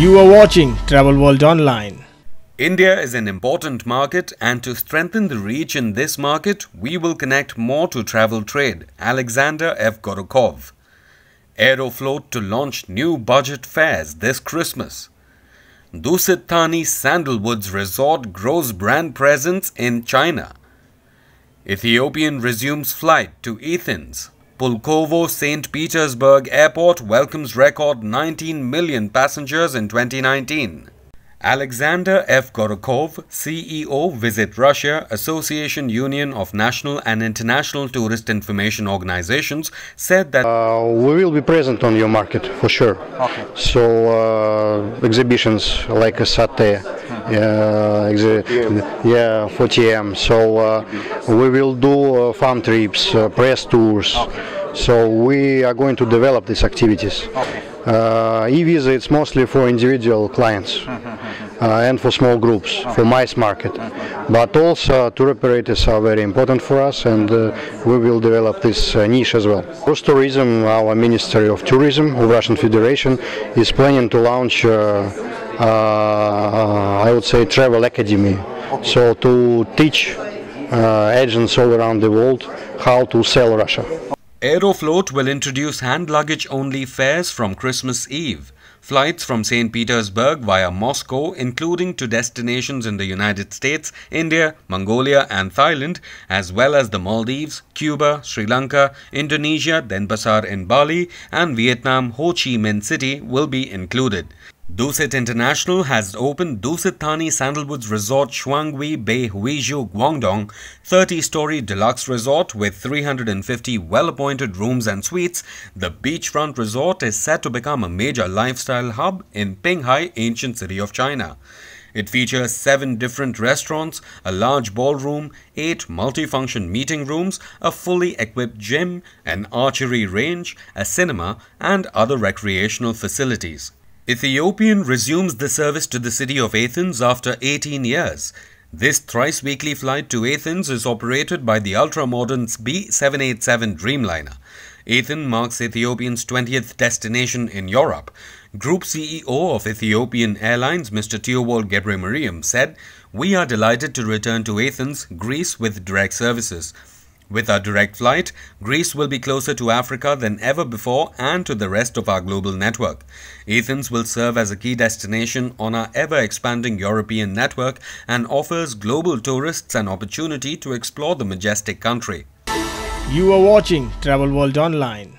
You are watching Travel World Online. India is an important market and to strengthen the reach in this market, we will connect more to travel trade. Alexander F. Gorokhov. Aeroflot to launch new budget fares this Christmas. Dusit Thani Sandalwoods Resort grows brand presence in China. Ethiopian resumes flight to Athens. Pulkovo St. Petersburg Airport welcomes record 19 million passengers in 2019. Alexander F. Gorokhov, CEO, visit Russia, Association Union of National and International Tourist Information Organizations, said that uh, we will be present on your market for sure. Okay. So uh, exhibitions like SATTE, uh, exhi- yeah, OTM. So uh, we will do uh, farm trips, uh, press tours. So we are going to develop these activities. Uh, e-visa it's mostly for individual clients uh, and for small groups for mice market. But also tour operators are very important for us and uh, we will develop this uh, niche as well. Rostourism our ministry of tourism of russian federation is planning to launch uh, uh, i would say travel academy. So to teach uh, agents all around the world how to sell russia Aeroflot will introduce hand luggage only fares from Christmas Eve. Flights from St. Petersburg via Moscow, including to destinations in the United States, India, Mongolia, and Thailand, as well as the Maldives, Cuba, Sri Lanka, Indonesia, Denpasar in Bali, and Vietnam Ho Chi Minh City, will be included. Dusit International has opened Dusit Thani Sandalwoods Resort Shuangyue Bay Huizhou Guangdong 30-story deluxe resort with 350 well-appointed rooms and suites. The beachfront resort is set to become a major lifestyle hub in Pinghai, ancient city of China. It features seven different restaurants, a large ballroom, eight multifunction meeting rooms, a fully equipped gym, an archery range, a cinema, and other recreational facilities. Ethiopian resumes the service to the city of Athens after 18 years. This thrice weekly flight to Athens is operated by the ultra-modern B787 Dreamliner. Athens marks Ethiopian's 20th destination in Europe. Group CEO of Ethiopian Airlines, Mr. Tewolde GebreMariam, said, We are delighted to return to Athens, Greece with direct services. With our direct flight, Greece will be closer to Africa than ever before and to the rest of our global network. Athens will serve as a key destination on our ever-expanding European network and offers global tourists an opportunity to explore the majestic country. You are watching Travel World Online.